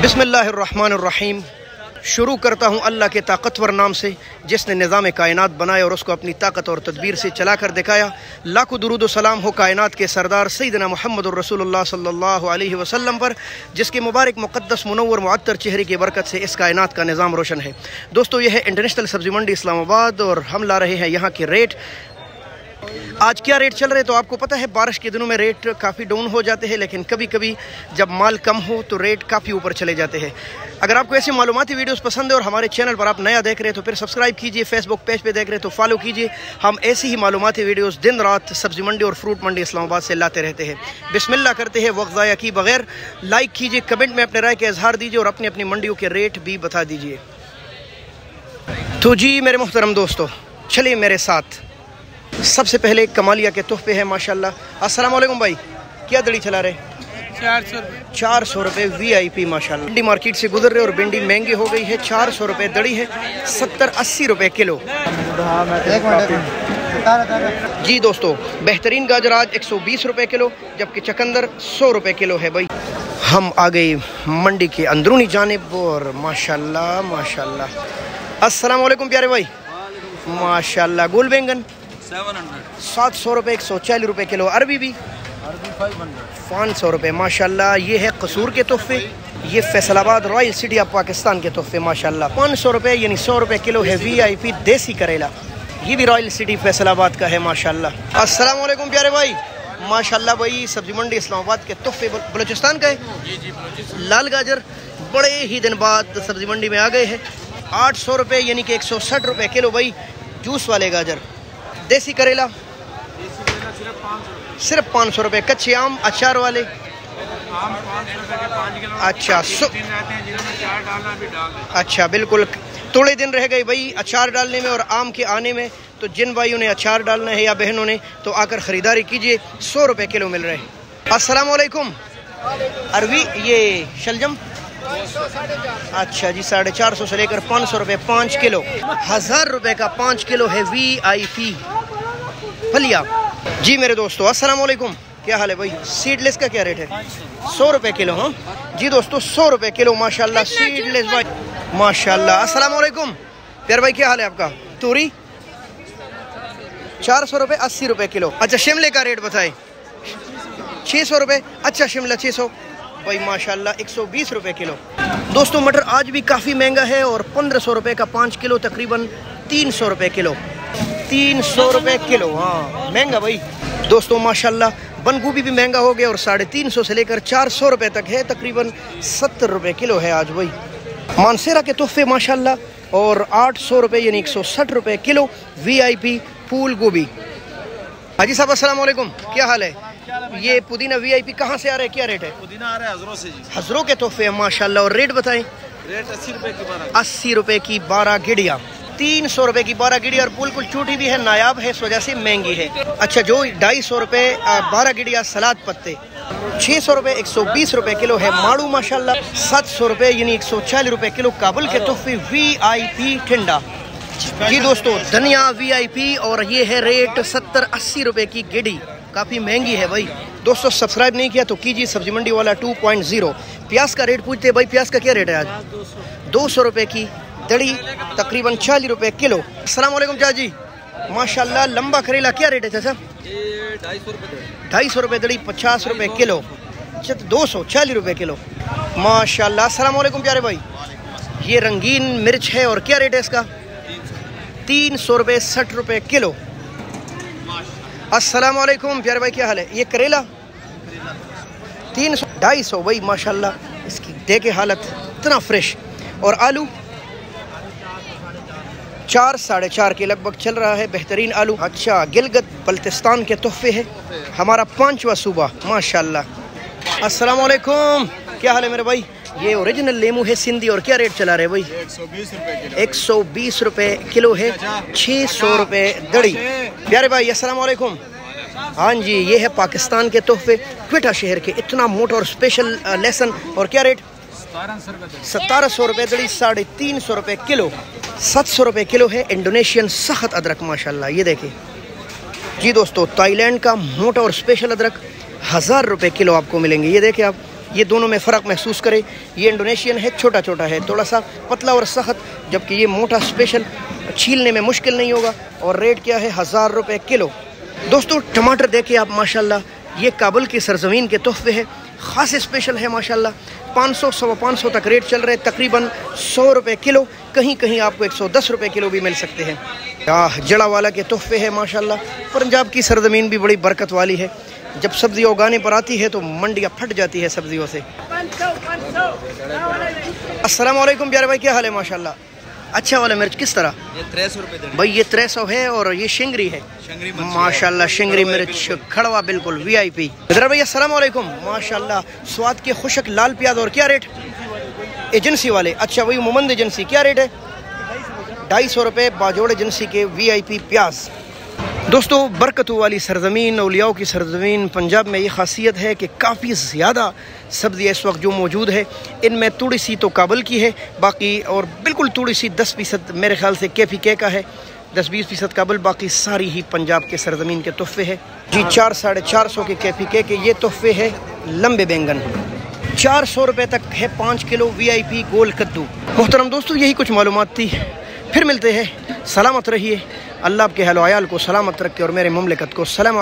बिसमीम शुरू करता हूँ अल्लाह के ताकतवर नाम से, जिसने निज़ाम कायनात बनाया और उसको अपनी ताकत और तदबीर से चला कर दिखाया। लाखों दरुद सलाम हो कायनात के सरदार सईदना मोहम्मद रसूलुल्लाह सल्लल्लाहु अलैहि वसल्लम पर, जिसके मुबारक मुक़दस मुनवर मुअत्तर चेहरे की बरकत से इस कायनात का निज़ाम रोशन है। दोस्तों, यह है इंटरनेशनल सब्ज़ी मंडी इस्लामाबाद और हम ला रहे हैं यहाँ के रेट। आज क्या रेट चल रहे तो आपको पता है, बारिश के दिनों में रेट काफ़ी डाउन हो जाते हैं, लेकिन कभी कभी जब माल कम हो तो रेट काफ़ी ऊपर चले जाते हैं। अगर आपको ऐसी मालूमती वीडियोस पसंद है और हमारे चैनल पर आप नया देख रहे हैं तो फिर सब्सक्राइब कीजिए फेसबुक पेज पे देख रहे हैं तो फॉलो कीजिए। हम ऐसी ही मालूमती वीडियोस दिन रात सब्ज़ी मंडी और फ्रूट मंडी इस्लामाबाद से लाते रहते हैं। बिस्मिल्लाह करते हैं, वक्त ज़ाया की बगैर। लाइक कीजिए कमेंट में अपने राय का इजहार दीजिए और अपनी अपनी मंडियों के रेट भी बता दीजिए। तो जी, मेरे मुहतरम दोस्तों, चलिए मेरे साथ। सबसे पहले कमालिया के तोहफे हैं माशाल्लाह। अस्सलाम वालेकुम भाई क्या दड़ी चला रहे? चार सौ चार सौ रुपये वी आई पी माशा भिंडी मार्केट से गुजर रहे और भिंडी महँगी हो गई है चार सौ रुपये दड़ी है सत्तर अस्सी रुपये किलो। जी दोस्तों बेहतरीन गाजर आज एक सौ बीस रुपये किलो जबकि चकंदर सौ रुपये किलो है भाई। हम आ गए मंडी के अंदरूनी जानब और माशाल्लाह माशाल्लाह। अस्सलाम वालेकुम प्यारे भाई। माशाल्लाह गोल बैंगन। सात सौ रुपये एक सौ चालीस रुपये किलो अरबी भी। पाँच सौ रुपये माशाल्लाह ये है कसूर के तोहफे। ये Faisalabad royal city of Pakistan के तोहफे माशाल्लाह। पाँच सौ रुपये यानी सौ रुपये किलो है वी आई पी देसी करेला। ये भी रॉयल सिटी फैसलाबाद का है माशाल्लाह। अस्सलाम वालेकुम प्यारे भाई। माशाल्लाह भाई सब्ज़ी मंडी इस्लामाबाद के तोहफे बलूचिस्तान का है। लाल गाजर बड़े ही दिन बाद सब्ज़ी मंडी में आ गए हैं। आठ सौ रुपये यानी कि एक सौ साठ रुपये किलो भाई जूस वाले गाजर। देसी करेला। सिर्फ़ पाँच सौ रुपये कच्चे आम अचार वाले। अच्छा अच्छा बिल्कुल। थोड़े दिन रह गए भाई अचार डालने में और आम के आने में। तो जिन भाइयों ने अचार डालना है या बहनों ने तो आकर ख़रीदारी कीजिए। सौ रुपये किलो मिल रहे हैं। अस्सलाम वालेकुम अरवी ये शलजम? अच्छा जी साढ़े चार सौ से लेकर पाँच सौ रुपये पाँच किलो। हज़ार रुपये का पाँच किलो है वी आई पी फलिया। जी मेरे दोस्तों अस्सलाम वालेकुम क्या हाल है भाई? सीडलेस का क्या रेट है? सौ रुपये किलो हाँ? जी दोस्तों सौ रुपये किलो माशाल्लाह सीडलेस भाई। माशाल्लाह अस्सलाम वालेकुम प्यार भाई क्या हाल है आपका? तूरी? चार सौ रुपये अस्सी रुपये किलो। अच्छा शिमले का रेट बताएँ। छः सौ रुपये अच्छा शिमला छः सौ। भाई माशाल्लाह एक सौ बीस रुपये किलो। दोस्तों मटर आज भी काफ़ी महँगा है और पंद्रह सौ रुपये का पाँच किलो तकरीबन तीन सौ रुपये किलो। तीन सौ रुपये किलो हाँ। महँगा भाई। दोस्तों माशाल्लाह बंद गोभी भी महँगा हो गया और साढ़े तीन सौ से लेकर चार सौ रुपये तक है तकरीबन सत्तर रुपये किलो है आज भाई। मानसेरा के तोहफे माशाल्लाह और आठ सौ रुपये यानी एक सौ साठ रुपये किलो वीआईपी फूल गोभी। हाजी साहब वालेकुम। क्या हाल है? ये पुदीना वीआईपी कहाँ से आ रहा है? क्या रेट है? पुदीना आ रहा है हजरों से जी। हजरों के तोहफे हैं माशाल्लाह और रेट बताएँ। रेट अस्सी रुपए की बारह। अस्सी रुपए की बारह गिड़िया। तीन सौ रुपए की बारह गिड़ी और बिल्कुल छोटी भी है, नायाब है, इस वजह से महँगी है। अच्छा जो ढाई सौ रुपए बारह गिड़िया सलाद पत्ते छः सौ रुपये एक सौ बीस रुपये किलो है माड़ू, माशाल्लाह। सात सौ रुपये यानी एक सौ चालीस रुपये किलो काबुल के तोहफे वी आई पी ठंडा। जी दोस्तों, धनिया वी आई पी और ये है रेट सत्तर अस्सी रुपये की गिड़ी। काफ़ी महँगी है भाई। दोस्तों, सब्सक्राइब नहीं किया तो कीजिए सब्ज़ी मंडी वाला टू पॉइंट ज़ीरो। प्याज का रेट पूछते भाई, प्याज का क्या रेट है आज? दो सौ रुपये की दड़ी, तकरीबन चालीस रुपये किलो। वालेकुम चाची। माशाल्लाह, लंबा करेला क्या रेट है चाचा? ढाई सौ रुपये दड़ी, पचास रुपये किलो। अच्छा दो सौ चालीस रुपये किलो। माशाल्लाह वालेकुम प्यारे भाई। ये रंगीन मिर्च है और क्या रेट है इसका? तीन सौ रुपये साठ रुपये किलो। अस्सलाम वालेकुम प्यारे भाई, क्या हाल है? ये करेला? तीन सौ, ढाई सौ भाई माशाल्लाह। इसकी देखे हालत इतना फ्रेश। और आलू? चार, साढ़े चार के लगभग चल रहा है बेहतरीन आलू। अच्छा गिलगत बल्तिस्तान के तोहफे है। हमारा पांचवा सूबा अस्सलाम वालेकुम क्या हाल है मेरे भाई? ये ओरिजिनल लेमू है, सिंधी, और क्या रेट चला रहे भाई? एक सौ बीस रुपये किलो है छः सौ रुपये दड़ी। प्यारे भाई वालेकुम हाँ जी, ये है पाकिस्तान के तोहफे। क्विटा शहर के इतना मोटा और स्पेशल लेसन। और क्या रेट सतारह सौ रुपये दड़ी, साढ़े तीन सौ रुपये किलो। सात सौ रुपये किलो है इंडोनेशियन सख्त अदरक, माशाल्लाह। ये देखिए। जी दोस्तों, थाईलैंड का मोटा और स्पेशल अदरक हज़ार रुपये किलो आपको मिलेंगे। ये देखें आप, ये दोनों में फ़र्क महसूस करें। ये इंडोनेशियन है छोटा छोटा है थोड़ा सा पतला और सख्त जबकि ये मोटा स्पेशल, छीलने में मुश्किल नहीं होगा। और रेट क्या है? हज़ार रुपये किलो। दोस्तों, टमाटर देखिए आप, माशाल्लाह ये काबुल की सरजमीन के तोहफे है। ख़ास स्पेशल है माशाल्लाह। 500 सवा पाँच सौ तक रेट चल रहे तकरीबन सौ रुपये किलो कहीं कहीं आपको 110 रुपये किलो भी मिल सकते हैं। आह जड़ा वाला के तोहफे है माशाल्लाह। पंजाब की सरजमीन भी बड़ी बरकत वाली है। जब सब्ज़ी उगाने पर आती है तो मंडियाँ फट जाती है सब्जियों से। असलम प्यारे भाई क्या हाल है माशाल्लाह? अच्छा वाला मिर्च किस तरह? ये त्रै सौ रुपये भाई ये त्रे सौ है और ये शिंगरी है। माशाल्लाह शिंगरी मिर्च खड़वा बिल्कुल वी आई पी इधर भैया वालेकुम माशाल्लाह स्वाद के खुशक लाल प्याज और क्या रेट? एजेंसी वाले। अच्छा वही मुमंद एजेंसी क्या रेट है? ढाई सौ रुपये बाजोड़ एजेंसी के वीआईपी प्याज। दोस्तों, बरकतों वाली सरजमीन अलियाओं की सरजमीन, पंजाब में ये खासियत है कि काफ़ी ज़्यादा सब्ज़ी इस वक्त जो मौजूद है, इनमें थोड़ी सी तो काबल की है, बाकी और बिल्कुल थोड़ी सी दस फ़ीसद मेरे ख्याल से के पी के का है। दस बीस फ़ीसद काबल, बाकी सारी ही पंजाब के सरजमीन के तोहफे है। जी, चार, साढ़े चार सौ के के पी के के ये तोहफे है लम्बे बैंगन। चार सौ रुपये तक है पाँच किलो वी आई पी गोल कद्दू मोहतरम दोस्तों, यही कुछ मालूम थी। फिर मिलते हैं। सलामत रहिए। अल्लाह के हलोयाल को सलामत रखे और मेरे ममलिकत को सलाम